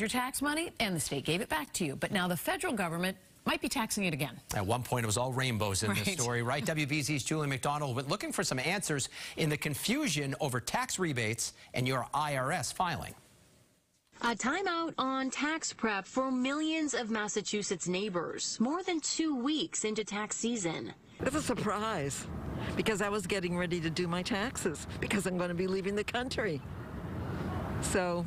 your tax money and the state gave it back to you. But now the federal government might be taxing it again. At one point, it was all rainbows in right. the story, right? WBZ's Juli McDonald went looking for some answers in the confusion over tax rebates and your IRS filing. A timeout on tax prep for millions of Massachusetts neighbors, more than two weeks into tax season. It's a surprise because I was getting ready to do my taxes because I'm going to be leaving the country. So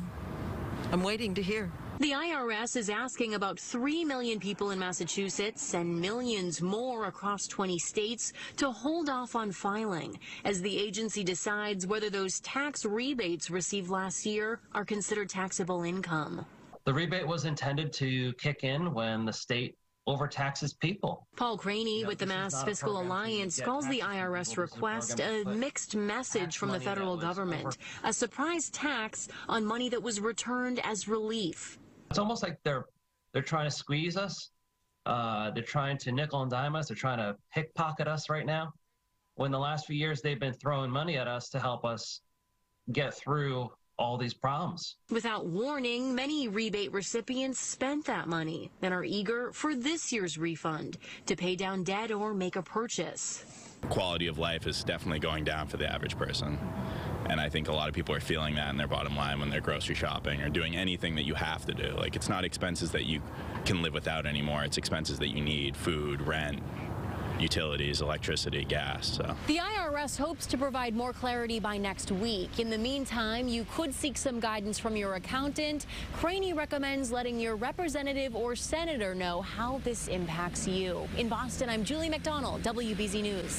I'm waiting to hear. The IRS is asking about 3 million people in Massachusetts and millions more across 20 states to hold off on filing as the agency decides whether those tax rebates received last year are considered taxable income. The rebate was intended to kick in when the state overtaxes people. Paul Craney with the Mass Fiscal Alliance calls the IRS request a mixed message from the federal government, a surprise tax on money that was returned as relief. It's almost like they're they're trying to squeeze us. Uh, they're trying to nickel and dime us. They're trying to pickpocket us right now. When the last few years they've been throwing money at us to help us get through all these problems. Without warning, many rebate recipients spent that money and are eager for this year's refund to pay down debt or make a purchase. Quality of life is definitely going down for the average person. And I think a lot of people are feeling that in their bottom line when they're grocery shopping or doing anything that you have to do. Like, it's not expenses that you can live without anymore, it's expenses that you need food, rent, utilities, electricity, gas. So. The IRS hopes to provide more clarity by next week. In the meantime, you could seek some guidance from your accountant. Craney recommends letting your representative or senator know how this impacts you. In Boston, I'm Juli McDonald, WBZ News.